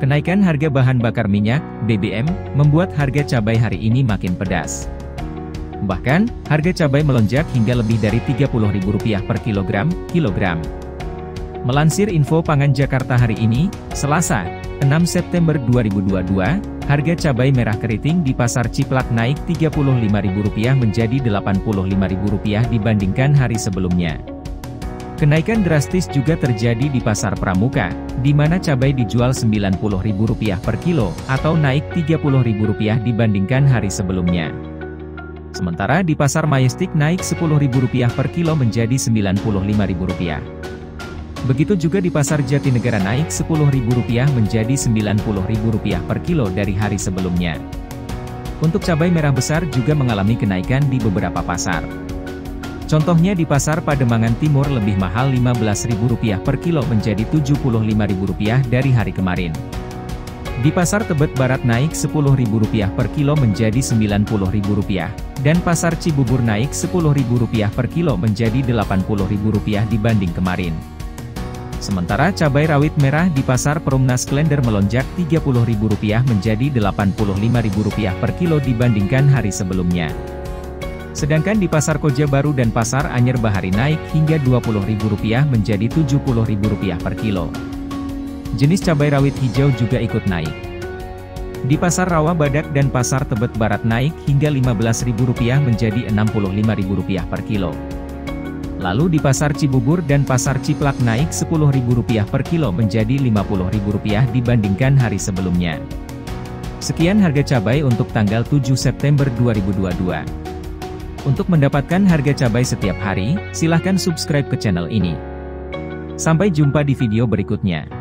Kenaikan harga bahan bakar minyak, BBM, membuat harga cabai hari ini makin pedas. Bahkan, harga cabai melonjak hingga lebih dari Rp30.000 per kilogram, kilogram. Melansir info pangan Jakarta hari ini, Selasa, 6 September 2022, harga cabai merah keriting di pasar Ciplak naik Rp35.000 menjadi Rp85.000 dibandingkan hari sebelumnya. Kenaikan drastis juga terjadi di pasar Pramuka, di mana cabai dijual Rp90.000 per kilo, atau naik Rp30.000 dibandingkan hari sebelumnya. Sementara di pasar Majestic naik Rp10.000 per kilo menjadi Rp95.000. Begitu juga di pasar Jatinegara naik Rp10.000 menjadi Rp90.000 per kilo dari hari sebelumnya. Untuk cabai merah besar juga mengalami kenaikan di beberapa pasar. Contohnya di pasar Pademangan Timur lebih mahal Rp15.000 per kilo menjadi Rp75.000 dari hari kemarin. Di pasar Tebet Barat naik Rp10.000 per kilo menjadi Rp90.000, dan pasar Cibubur naik Rp10.000 per kilo menjadi Rp80.000 dibanding kemarin. Sementara cabai rawit merah di pasar Perumnas Klender melonjak Rp30.000 menjadi Rp85.000 per kilo dibandingkan hari sebelumnya. Sedangkan di Pasar Koja Baru dan Pasar Anyer Bahari naik hingga Rp20.000 menjadi Rp70.000 per kilo. Jenis cabai rawit hijau juga ikut naik. Di Pasar Rawa Badak dan Pasar Tebet Barat naik hingga Rp15.000 menjadi Rp65.000 per kilo. Lalu di Pasar Cibubur dan Pasar Ciplak naik Rp10.000 per kilo menjadi Rp50.000 dibandingkan hari sebelumnya. Sekian harga cabai untuk tanggal 7 September 2022. Untuk mendapatkan harga cabai setiap hari, silahkan subscribe ke channel ini. Sampai jumpa di video berikutnya.